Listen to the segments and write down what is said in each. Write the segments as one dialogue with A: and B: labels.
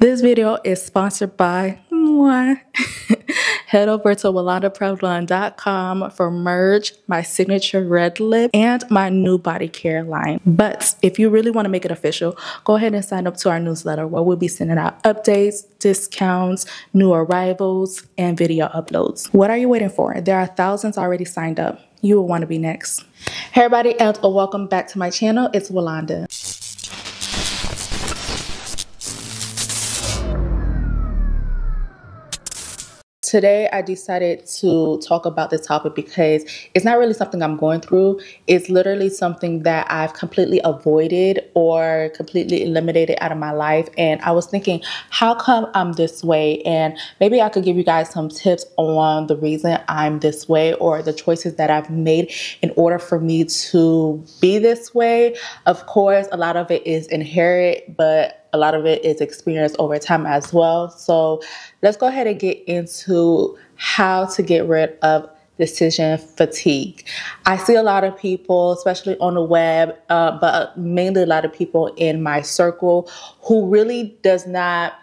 A: This video is sponsored by Head over to WilondaPrevilon.com for Merge, my signature red lip, and my new body care line. But if you really want to make it official, go ahead and sign up to our newsletter where we'll be sending out updates, discounts, new arrivals, and video uploads. What are you waiting for? There are thousands already signed up. You will want to be next. Hey everybody, and welcome back to my channel. It's Wilonda. Today, I decided to talk about this topic because it's not really something I'm going through. It's literally something that I've completely avoided or completely eliminated out of my life. And I was thinking, how come I'm this way? And maybe I could give you guys some tips on the reason I'm this way or the choices that I've made in order for me to be this way. Of course, a lot of it is inherent, but a lot of it is experienced over time as well. So let's go ahead and get into how to get rid of decision fatigue. I see a lot of people, especially on the web, uh, but mainly a lot of people in my circle who really does not,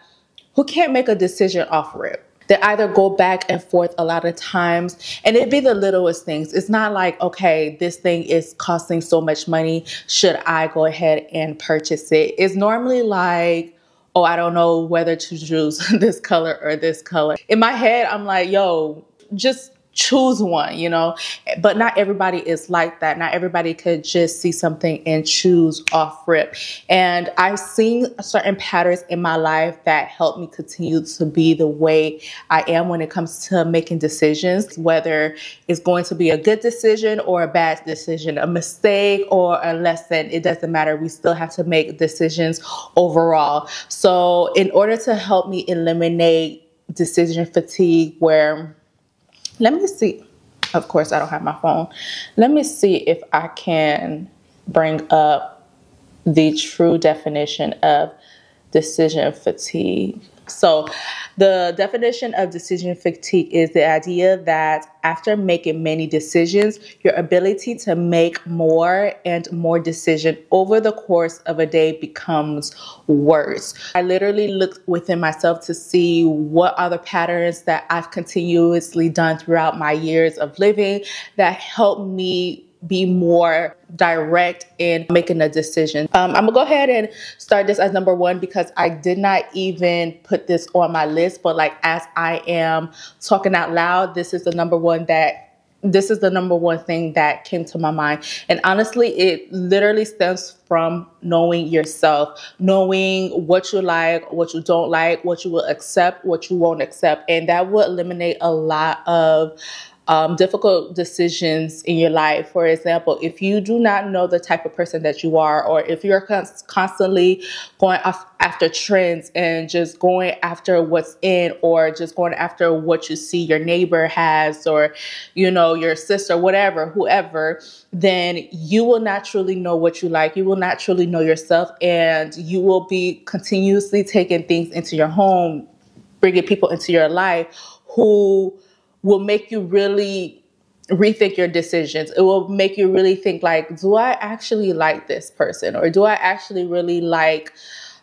A: who can't make a decision off rip they either go back and forth a lot of times. And it'd be the littlest things. It's not like okay this thing is costing so much money. Should i go ahead and purchase it? It's normally like oh i don't know whether to choose this color or this color. In my head i'm like yo just choose one, you know. But not everybody is like that. Not everybody could just see something and choose off rip. And I've seen certain patterns in my life that help me continue to be the way I am when it comes to making decisions, whether it's going to be a good decision or a bad decision, a mistake or a lesson. It doesn't matter. We still have to make decisions overall. So, in order to help me eliminate decision fatigue, where let me see. Of course, I don't have my phone. Let me see if I can bring up the true definition of decision fatigue. So, the definition of decision fatigue is the idea that after making many decisions, your ability to make more and more decision over the course of a day becomes worse. I literally looked within myself to see what are the patterns that I've continuously done throughout my years of living that help me be more direct in making a decision. Um, I'm gonna go ahead and start this as number one because I did not even put this on my list, but like as I am talking out loud, this is the number one that this is the number one thing that came to my mind. And honestly, it literally stems from knowing yourself, knowing what you like, what you don't like, what you will accept, what you won't accept. And that will eliminate a lot of um, difficult decisions in your life. For example, if you do not know the type of person that you are, or if you're constantly going after trends and just going after what's in, or just going after what you see your neighbor has, or you know, your sister, whatever, whoever, then you will naturally know what you like. You will naturally know yourself, and you will be continuously taking things into your home, bringing people into your life who will make you really rethink your decisions. It will make you really think like, do I actually like this person? Or do I actually really like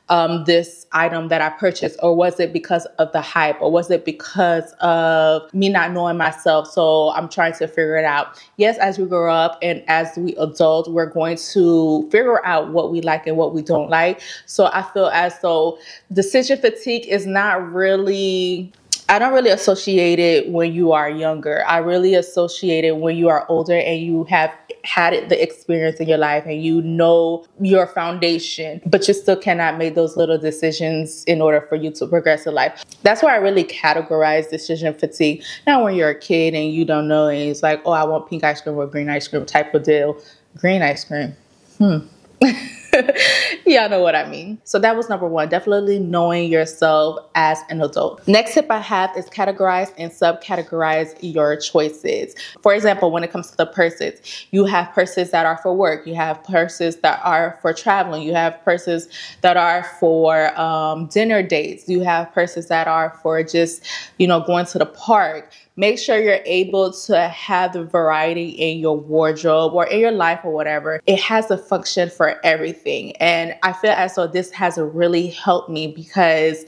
A: um, this item that I purchased? Or was it because of the hype? Or was it because of me not knowing myself? So I'm trying to figure it out. Yes, as we grow up and as we adult, we're going to figure out what we like and what we don't like. So I feel as though decision fatigue is not really I don't really associate it when you are younger. I really associate it when you are older and you have had the experience in your life and you know your foundation, but you still cannot make those little decisions in order for you to progress in life. That's why I really categorize decision fatigue. Now, when you're a kid and you don't know, and it's like, oh, I want pink ice cream or green ice cream type of deal. Green ice cream. Hmm. Y'all know what I mean. So that was number one, definitely knowing yourself as an adult. Next tip I have is categorize and subcategorize your choices. For example, when it comes to the purses, you have purses that are for work, you have purses that are for traveling, you have purses that are for um, dinner dates, you have purses that are for just, you know, going to the park make sure you're able to have the variety in your wardrobe or in your life or whatever. It has a function for everything. And I feel as though this has really helped me because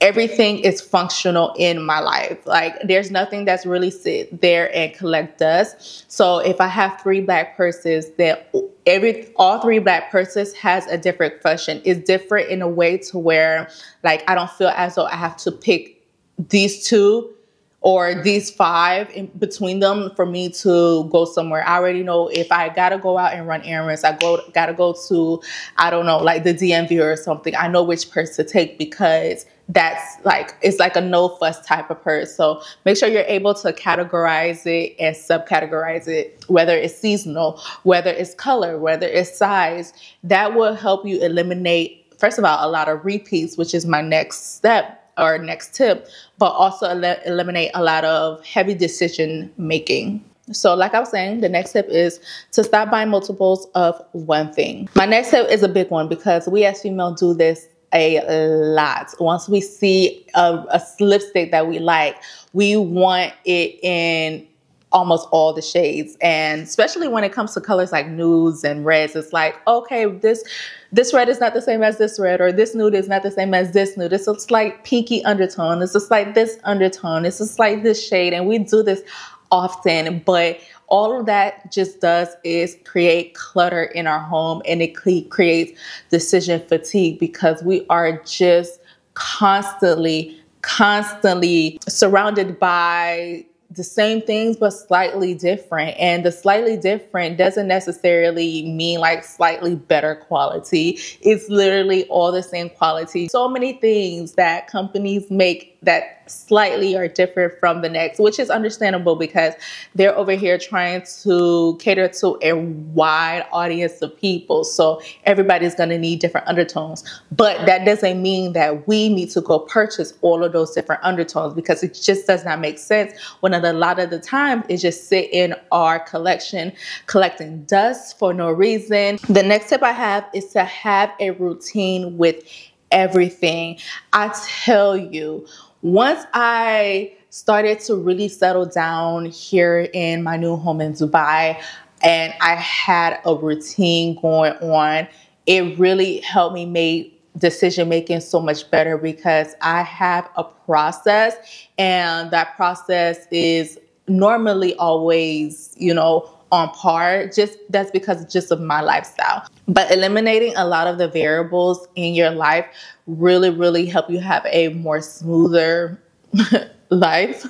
A: everything is functional in my life. Like there's nothing that's really sit there and collect dust. So if I have three black purses, that every all three black purses has a different function. It's different in a way to where like I don't feel as though I have to pick these two or these five in between them for me to go somewhere. I already know if I gotta go out and run errands, I go gotta go to I don't know like the DMV or something. I know which purse to take because that's like it's like a no fuss type of purse. So make sure you're able to categorize it and subcategorize it, whether it's seasonal, whether it's color, whether it's size. That will help you eliminate, first of all, a lot of repeats, which is my next step or next tip, but also el- eliminate a lot of heavy decision making. So, like I was saying, the next tip is to stop buying multiples of one thing. My next tip is a big one because we as females do this a lot. Once we see a, a lipstick that we like, we want it in almost all the shades. And especially when it comes to colors like nudes and reds, it's like, okay, this this red is not the same as this red, or this nude is not the same as this nude. It's a slight pinky undertone. It's just like this undertone. It's just like this shade. And we do this often, but all of that just does is create clutter in our home and it creates decision fatigue because we are just constantly, constantly surrounded by the same things but slightly different. And the slightly different doesn't necessarily mean like slightly better quality. It's literally all the same quality. So many things that companies make that slightly are different from the next, which is understandable because they're over here trying to cater to a wide audience of people. So everybody's going to need different undertones. But that doesn't mean that we need to go purchase all of those different undertones because it just does not make sense when a lot of the time it just sit in our collection collecting dust for no reason. The next tip I have is to have a routine with everything. I tell you, once I started to really settle down here in my new home in Dubai and I had a routine going on, it really helped me make decision making so much better because I have a process and that process is normally always, you know, on par just that's because just of my lifestyle. But eliminating a lot of the variables in your life really really help you have a more smoother life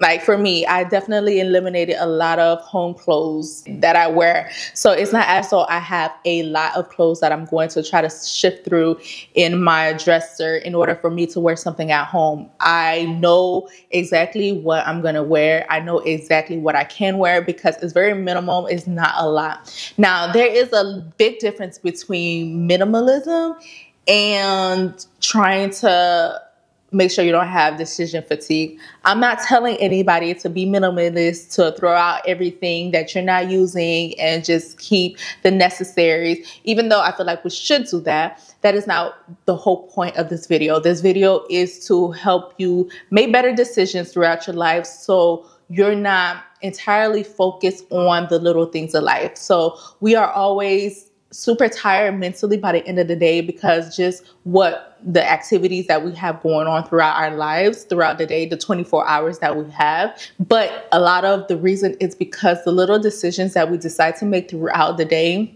A: like for me, I definitely eliminated a lot of home clothes that I wear. So it's not as though I have a lot of clothes that I'm going to try to shift through in my dresser in order for me to wear something at home. I know exactly what I'm going to wear. I know exactly what I can wear because it's very minimal. It's not a lot. Now, there is a big difference between minimalism and trying to make sure you don't have decision fatigue. I'm not telling anybody to be minimalist, to throw out everything that you're not using and just keep the necessaries, even though I feel like we should do that. That is not the whole point of this video. This video is to help you make better decisions throughout your life so you're not entirely focused on the little things of life. So we are always super tired mentally by the end of the day because just what the activities that we have going on throughout our lives throughout the day the 24 hours that we have. But a lot of the reason is because the little decisions that we decide to make throughout the day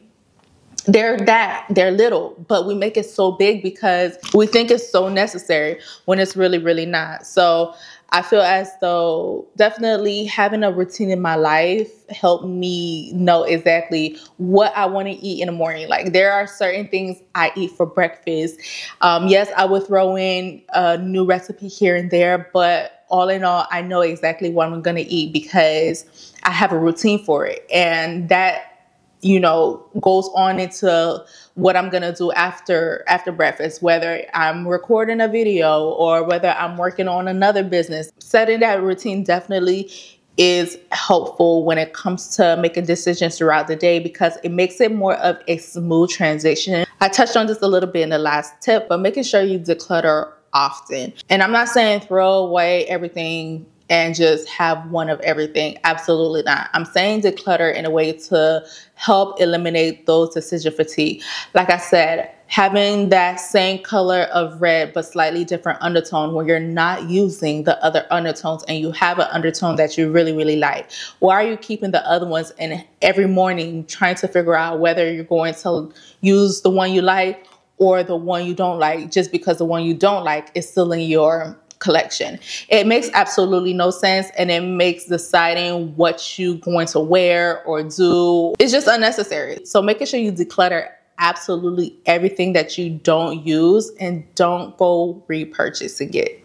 A: they're that they're little but we make it so big because we think it's so necessary when it's really really not. So I feel as though definitely having a routine in my life helped me know exactly what I want to eat in the morning. Like there are certain things I eat for breakfast. Um, yes, I would throw in a new recipe here and there, but all in all, I know exactly what I'm going to eat because I have a routine for it. And that you know goes on into what i'm going to do after after breakfast whether i'm recording a video or whether i'm working on another business. Setting that routine definitely is helpful when it comes to making decisions throughout the day because it makes it more of a smooth transition. I touched on this a little bit in the last tip but making sure you declutter often. And i'm not saying throw away everything and just have one of everything. Absolutely not. I'm saying declutter in a way to help eliminate those decision fatigue. Like I said, having that same color of red but slightly different undertone where you're not using the other undertones and you have an undertone that you really really like why are you keeping the other ones and every morning trying to figure out whether you're going to use the one you like or the one you don't like just because the one you don't like is still in your collection. It makes absolutely no sense and it makes deciding what you're going to wear or do it's just unnecessary. So making sure you declutter absolutely everything that you don't use and don't go repurchasing it.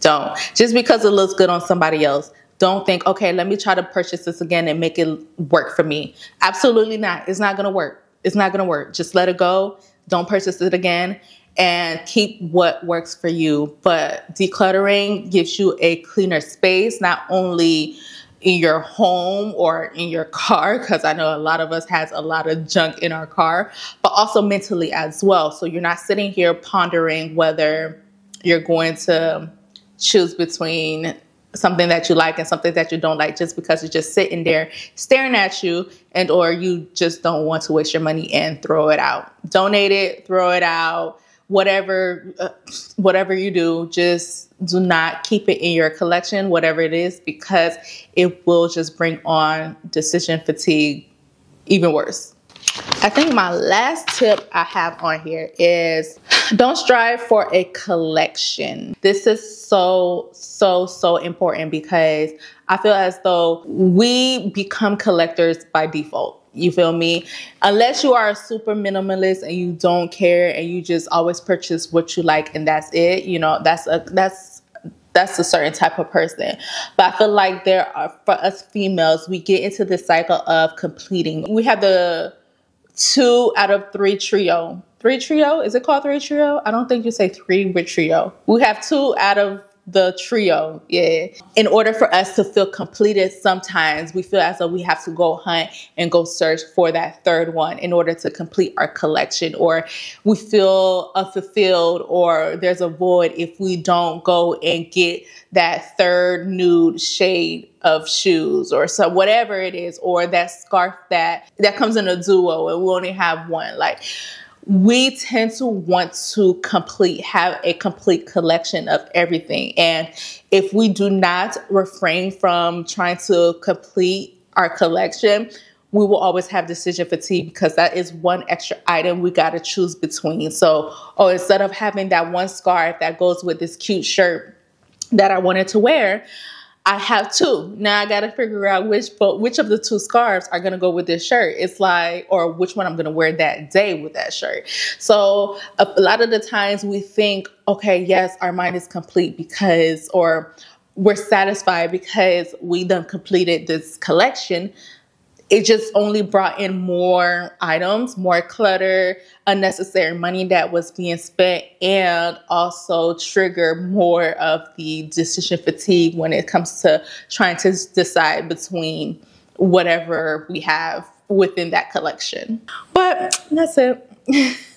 A: Don't. Just because it looks good on somebody else. Don't think, okay, let me try to purchase this again and make it work for me. Absolutely not. It's not going to work. It's not going to work. Just let it go. Don't purchase it again and keep what works for you. But decluttering gives you a cleaner space, not only in your home or in your car, because I know a lot of us has a lot of junk in our car, but also mentally as well. So you're not sitting here pondering whether you're going to choose between something that you like and something that you don't like just because it's just sitting there staring at you and or you just don't want to waste your money and throw it out donate it throw it out whatever uh, whatever you do just do not keep it in your collection whatever it is because it will just bring on decision fatigue even worse I think my last tip I have on here is don't strive for a collection. This is so, so, so important because I feel as though we become collectors by default. You feel me? Unless you are a super minimalist and you don't care and you just always purchase what you like and that's it, you know, that's a that's that's a certain type of person. But I feel like there are for us females, we get into this cycle of completing. We have the two out of three trio. Three trio? Is it called three trio? I don't think you say three with trio. We have two out of the trio, yeah. In order for us to feel completed, sometimes we feel as though we have to go hunt and go search for that third one in order to complete our collection, or we feel unfulfilled, or there's a void if we don't go and get that third nude shade of shoes or so whatever it is or that scarf that that comes in a duo and we only have one like we tend to want to complete have a complete collection of everything. And if we do not refrain from trying to complete our collection we will always have decision fatigue because that is one extra item we got to choose between. So oh instead of having that one scarf that goes with this cute shirt that i wanted to wear I have two. Now I got to figure out which, but which of the two scarves are to go with this shirt. It's like, or which one I'm to wear that day with that shirt. So a, a lot of the times we think, okay, yes, our mind is complete because, or we're satisfied because we done completed this collection it just only brought in more items, more clutter, unnecessary money that was being spent, and also trigger more of the decision fatigue when it comes to trying to decide between whatever we have within that collection. But that's it.